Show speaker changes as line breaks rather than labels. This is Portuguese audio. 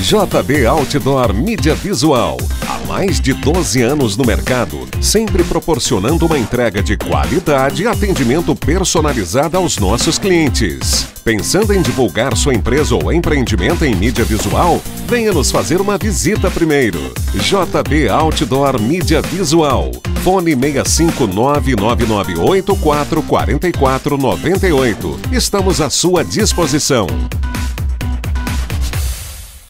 JB Outdoor Mídia Visual. Há mais de 12 anos no mercado, sempre proporcionando uma entrega de qualidade e atendimento personalizado aos nossos clientes. Pensando em divulgar sua empresa ou empreendimento em mídia visual? Venha nos fazer uma visita primeiro. JB Outdoor Mídia Visual. Fone 65999844498. Estamos à sua disposição.